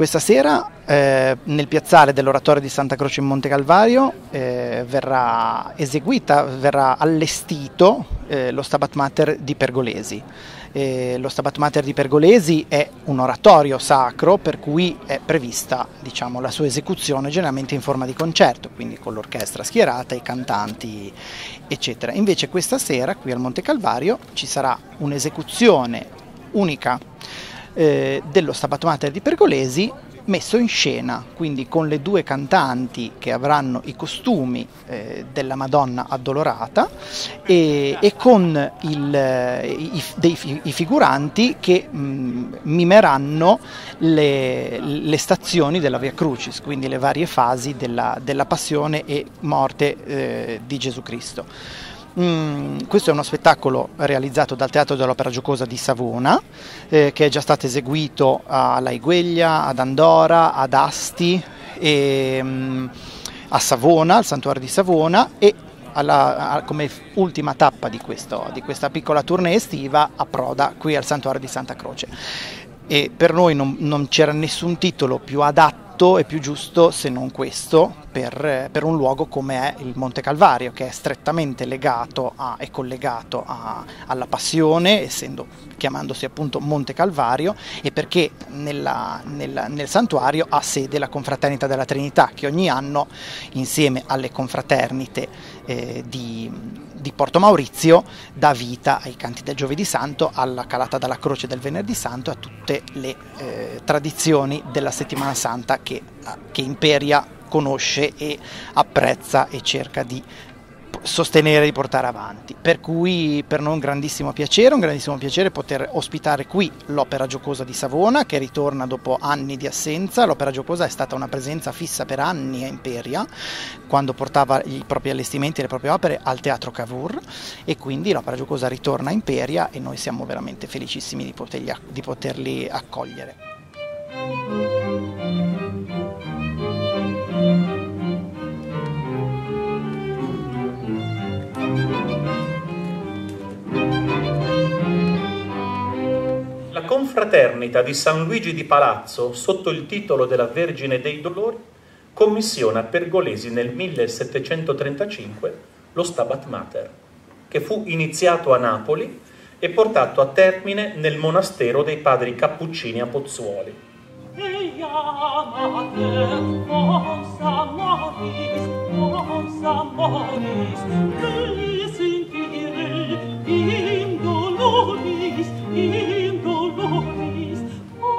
Questa sera eh, nel piazzale dell'oratorio di Santa Croce in Monte Calvario eh, verrà eseguita, verrà allestito eh, lo Stabat Mater di Pergolesi. Eh, lo Stabat Mater di Pergolesi è un oratorio sacro per cui è prevista diciamo, la sua esecuzione generalmente in forma di concerto, quindi con l'orchestra schierata, i cantanti, eccetera. Invece questa sera qui al Monte Calvario ci sarà un'esecuzione unica eh, dello Stabat Mater di Pergolesi messo in scena, quindi con le due cantanti che avranno i costumi eh, della Madonna addolorata e, e con il, i, dei, i, figuranti che mh, mimeranno le, le, stazioni della Via Crucis, quindi le varie fasi della, della passione e morte eh, di Gesù Cristo. Mm, questo è uno spettacolo realizzato dal Teatro dell'Opera Giocosa di Savona, eh, che è già stato eseguito a Laigueglia, ad Andora, ad Asti, e, mm, a Savona, al santuario di Savona e alla, a, come ultima tappa di, questo, di questa piccola tournée estiva approda qui al santuario di Santa Croce. E per noi non, non c'era nessun titolo più adatto adatto e più giusto se non questo per, per, un luogo come è il Monte Calvario, che è strettamente legato a, e collegato a, alla passione, essendo, chiamandosi appunto Monte Calvario, e perché nella, nella, nel santuario ha sede la Confraternita della Trinità, che ogni anno, insieme alle confraternite eh, di, di Porto Maurizio, dà vita ai canti del Giovedì Santo, alla calata dalla croce del Venerdì Santo, a tutte le eh, tradizioni della Settimana Santa che, che Imperia conosce e apprezza e cerca di sostenere di portare avanti. Per cui per noi un grandissimo piacere, un grandissimo piacere poter ospitare qui l'Opera Giocosa di Savona che ritorna dopo anni di assenza. L'Opera Giocosa è stata una presenza fissa per anni a Imperia, quando portava i propri allestimenti e le proprie opere al Teatro Cavour e quindi l'Opera Giocosa ritorna a Imperia e noi siamo veramente felicissimi di poterli, di poterli accogliere. Confraternita di San Luigi di Palazzo, sotto il titolo della Vergine dei Dolori, commissiona a Pergolesi nel 1735 lo Stabat Mater, che fu iniziato a Napoli e portato a termine nel monastero dei padri Cappuccini a Pozzuoli. e amate vos amoris vos amoris velis in fidei in doloris in doloris o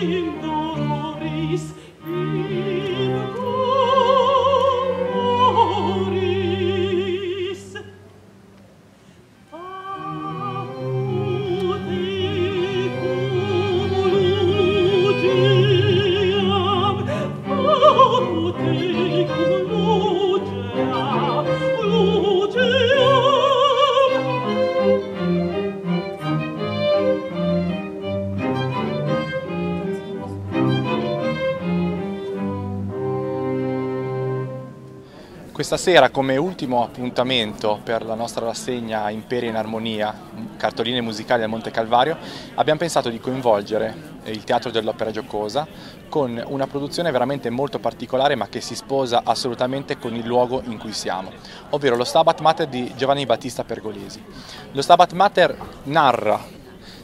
in doloris sera come ultimo appuntamento per la nostra rassegna Imperi in Armonia, cartoline musicali al Monte Calvario, abbiamo pensato di coinvolgere il Teatro dell'Opera Giocosa con una produzione veramente molto particolare ma che si sposa assolutamente con il luogo in cui siamo, ovvero lo Stabat Mater di Giovanni Battista Pergolesi. Lo Stabat Mater narra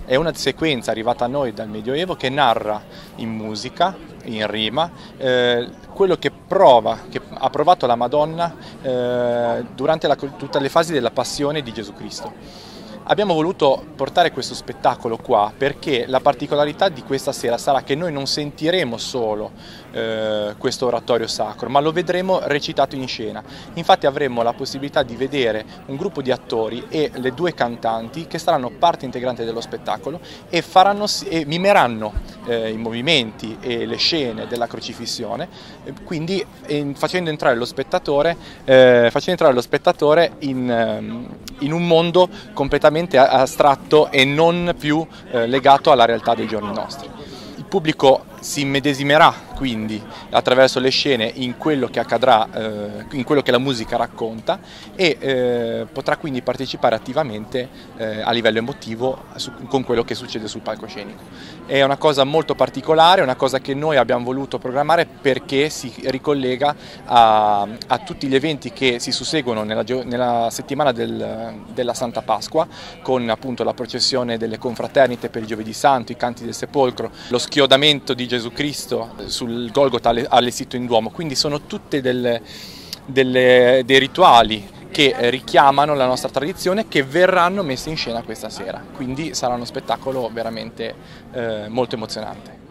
è una sequenza arrivata a noi dal Medioevo che narra in musica, in rima, eh, quello che prova, che ha provato la Madonna eh, durante la, tutte le fasi della passione di Gesù Cristo. Abbiamo voluto portare questo spettacolo qua perché la particolarità di questa sera sarà che noi non sentiremo solo eh, questo oratorio sacro, ma lo vedremo recitato in scena. Infatti avremo la possibilità di vedere un gruppo di attori e le due cantanti che saranno parte integrante dello spettacolo e, faranno, e mimeranno eh, i movimenti e le scene della crocifissione, quindi eh, facendo entrare lo spettatore, eh, facendo entrare lo spettatore in, ehm, in un mondo completamente completamente astratto e non più eh, legato alla realtà dei giorni nostri. Il pubblico si immedesimerà quindi attraverso le scene in quello che accadrà, eh, in quello che la musica racconta e eh, potrà quindi partecipare attivamente eh, a livello emotivo su, con quello che succede sul palcoscenico. È una cosa molto particolare, una cosa che noi abbiamo voluto programmare perché si ricollega a, a tutti gli eventi che si susseguono nella, nella settimana del, della Santa Pasqua con appunto la processione delle confraternite per il Giovedì Santo, i canti del sepolcro, lo schiodamento di Gesù Cristo sul Golgotha allestito in Duomo, quindi sono tutti dei rituali che richiamano la nostra tradizione che verranno messi in scena questa sera, quindi sarà uno spettacolo veramente eh, molto emozionante.